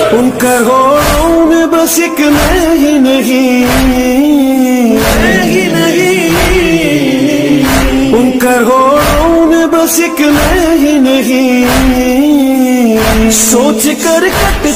उनका घोड़ों में बस एक मैं ही नहीं। मैं ही नहीं उनका घोड़ों में बस एक मैं ही नहीं। सोच कर कट